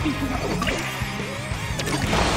あっ